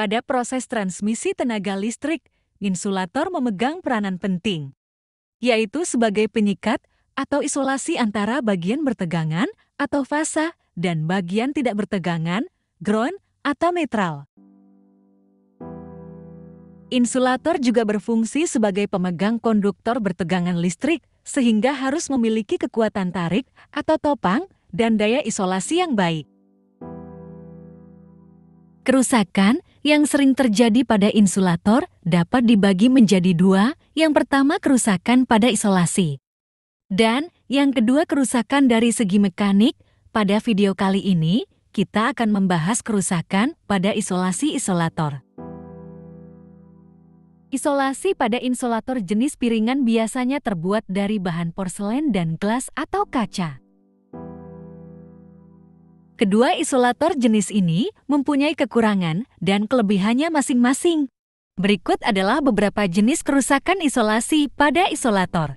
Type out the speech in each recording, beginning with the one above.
Pada proses transmisi tenaga listrik, insulator memegang peranan penting, yaitu sebagai penyikat atau isolasi antara bagian bertegangan atau fasa dan bagian tidak bertegangan, ground atau netral. Insulator juga berfungsi sebagai pemegang konduktor bertegangan listrik, sehingga harus memiliki kekuatan tarik atau topang dan daya isolasi yang baik. Kerusakan yang sering terjadi pada insulator dapat dibagi menjadi dua, yang pertama kerusakan pada isolasi. Dan yang kedua kerusakan dari segi mekanik, pada video kali ini kita akan membahas kerusakan pada isolasi isolator. Isolasi pada insulator jenis piringan biasanya terbuat dari bahan porselen dan gelas atau kaca. Kedua isolator jenis ini mempunyai kekurangan dan kelebihannya masing-masing. Berikut adalah beberapa jenis kerusakan isolasi pada isolator.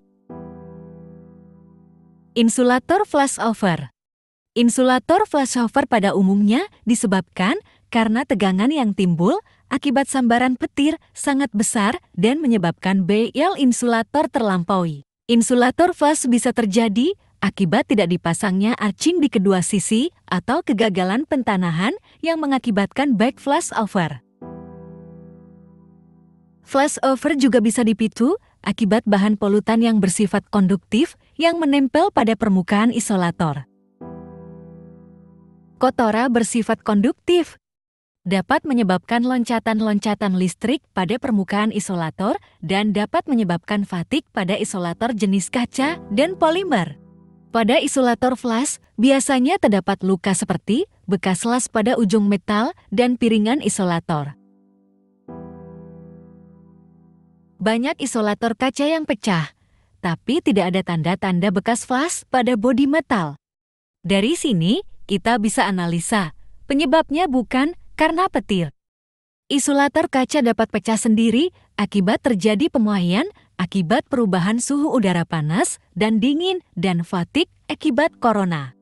Insulator flashover Insulator flashover pada umumnya disebabkan karena tegangan yang timbul akibat sambaran petir sangat besar dan menyebabkan BL insulator terlampaui. Insulator flash bisa terjadi akibat tidak dipasangnya arcing di kedua sisi atau kegagalan pentanahan yang mengakibatkan back flash over. Flash over juga bisa dipicu akibat bahan polutan yang bersifat konduktif yang menempel pada permukaan isolator. Kotora bersifat konduktif dapat menyebabkan loncatan-loncatan listrik pada permukaan isolator dan dapat menyebabkan fatik pada isolator jenis kaca dan polimer. Pada isolator flash, biasanya terdapat luka seperti bekas las pada ujung metal dan piringan isolator. Banyak isolator kaca yang pecah, tapi tidak ada tanda-tanda bekas flash pada bodi metal. Dari sini, kita bisa analisa, penyebabnya bukan karena petir. Isolator kaca dapat pecah sendiri akibat terjadi pemuaian akibat perubahan suhu udara panas dan dingin dan fatik akibat corona.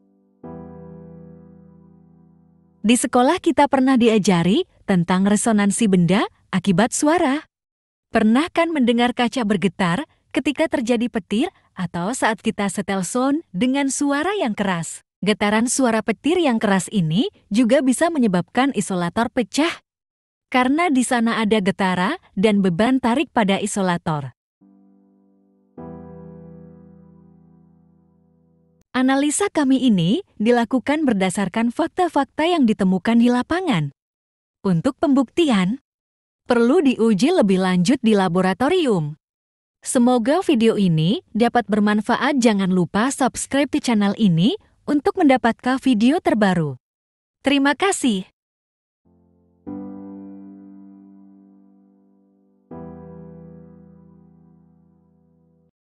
Di sekolah kita pernah diajari tentang resonansi benda akibat suara. Pernah kan mendengar kaca bergetar ketika terjadi petir atau saat kita setel sound dengan suara yang keras? Getaran suara petir yang keras ini juga bisa menyebabkan isolator pecah karena di sana ada getara dan beban tarik pada isolator. Analisa kami ini dilakukan berdasarkan fakta-fakta yang ditemukan di lapangan. Untuk pembuktian, perlu diuji lebih lanjut di laboratorium. Semoga video ini dapat bermanfaat. Jangan lupa subscribe di channel ini untuk mendapatkan video terbaru. Terima kasih.